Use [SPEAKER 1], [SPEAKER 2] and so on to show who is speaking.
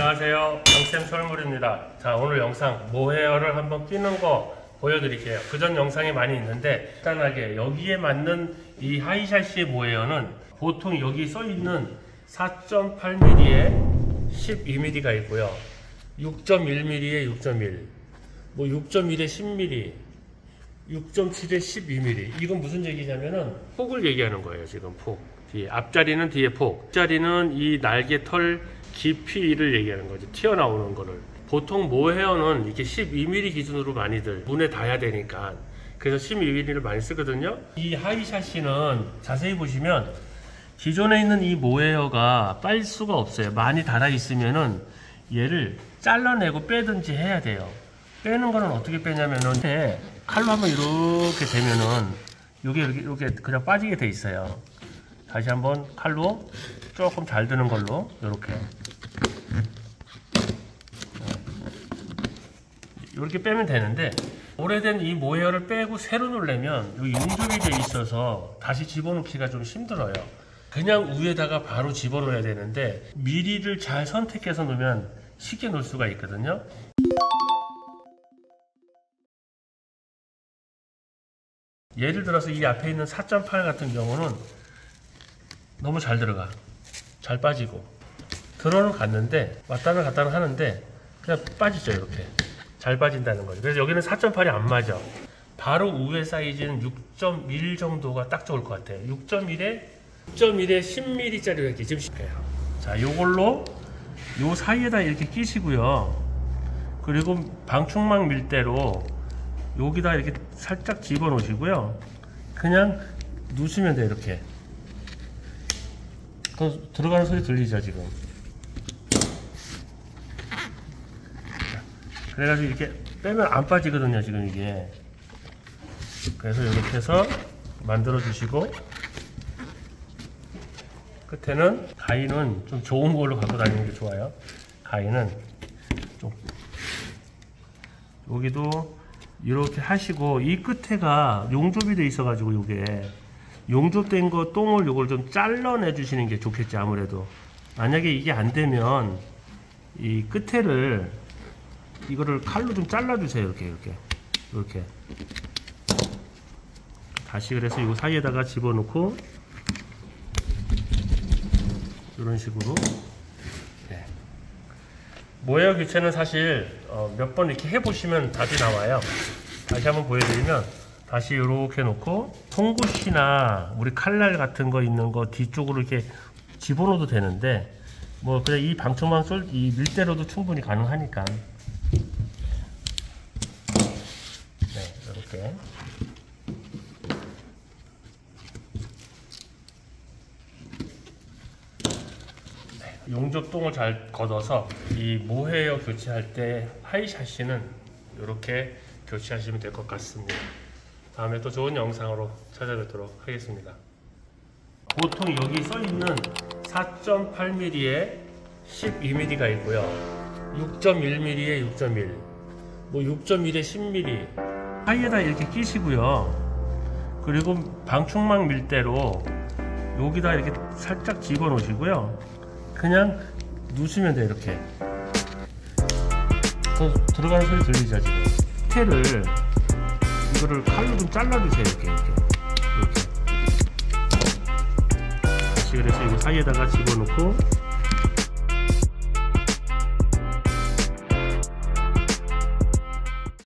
[SPEAKER 1] 안녕하세요. 영쌤 철물입니다. 자, 오늘 영상 모헤어를 한번 끼는 거 보여드릴게요. 그전 영상이 많이 있는데 간단하게 여기에 맞는 이 하이샤시 모헤어는 보통 여기 써 있는 4.8mm에 12mm가 있고요. 6.1mm에 6.1, 뭐 6.1에 10mm, 6.7에 12mm. 이건 무슨 얘기냐면은 폭을 얘기하는 거예요. 지금 폭. 뒤에 앞자리는 뒤에 폭. 앞자리는 이 날개 털 깊이를 얘기하는 거죠. 튀어나오는 거를. 보통 모헤어는 이렇게 12mm 기준으로 많이들 문에 닿아야 되니까 그래서 12mm를 많이 쓰거든요. 이 하이샤시는 자세히 보시면 기존에 있는 이 모헤어가 빨 수가 없어요. 많이 달아 있으면은 얘를 잘라내고 빼든지 해야 돼요. 빼는 거는 어떻게 빼냐면은 칼로 한번 이렇게 대면은 요게 이렇게, 이렇게 그냥 빠지게 돼 있어요. 다시 한번 칼로 조금 잘 드는 걸로 이렇게 이렇게 빼면 되는데 오래된 이 모헤어를 빼고 새로 누르면 이 용접이 돼 있어서 다시 집어넣기가 좀 힘들어요. 그냥 위에다가 바로 집어넣어야 되는데 미리를 잘 선택해서 놓으면 쉽게 놓을 수가 있거든요. 예를 들어서 이 앞에 있는 4.8 같은 경우는 너무 잘 들어가. 잘 빠지고. 들어는 갔는데 왔다는 갔다는 하는데 그냥 빠지죠 이렇게. 잘 빠진다는 거죠. 그래서 여기는 4.8이 안 맞아. 바로 우회 사이즈는 6.1 정도가 딱 좋을 것 같아요. 6.1에 6.1에 10mm짜리로 이렇게 지금. 자, 요걸로 요 사이에다 이렇게 끼시고요. 그리고 방충망 밀대로 여기다 이렇게 살짝 집어 놓으시고요. 그냥 누시면 돼요, 이렇게. 그 들어가는 소리 들리죠, 지금? 그래가지고 이렇게 빼면 안 빠지거든요, 지금 이게. 그래서 이렇게 해서 만들어 주시고 끝에는 가위는 좀 좋은 걸로 갖고 다니는 게 좋아요. 가위는 좀 여기도 이렇게 하시고 이 끝에가 용접이 돼 있어 가지고 요게 용접된 거 똥을 요걸 좀 잘라내 주시는 게 좋겠지 아무래도 만약에 이게 안 되면 이 끝에를 이거를 칼로 좀 잘라 주세요. 이렇게 이렇게. 이렇게. 다시 그래서 이 사이에다가 집어넣고 이런 식으로. 네. 모헤어 교체는 사실 어, 몇 번 이렇게 해보시면 답이 나와요. 다시 한번 보여드리면 다시 이렇게 놓고 송곳이나 우리 칼날 같은 거 있는 거 뒤쪽으로 이렇게 집어넣어도 되는데 뭐 그냥 이 방충망 쏠 이 밀대로도 충분히 가능하니까 네 이렇게 용접동을 잘 걷어서 이 모헤어 교체할 때 하이샤시는 이렇게 교체하시면 될 것 같습니다. 다음에 또 좋은 영상으로 찾아뵙도록 하겠습니다. 보통 여기 써 있는 4.8mm에 12mm가 있고요. 6.1mm에 6.1, 뭐 6.1에 10mm 사이에다 이렇게 끼시고요. 그리고 방충망 밀대로 여기다 이렇게 살짝 집어 놓으시고요. 그냥 누시면 돼요 이렇게 그 들어가는 소리 들리죠 지금 테를 이거를 칼로 좀 잘라주세요 이렇게 이렇게 이렇게 그래서 이 사이에다가 집어넣고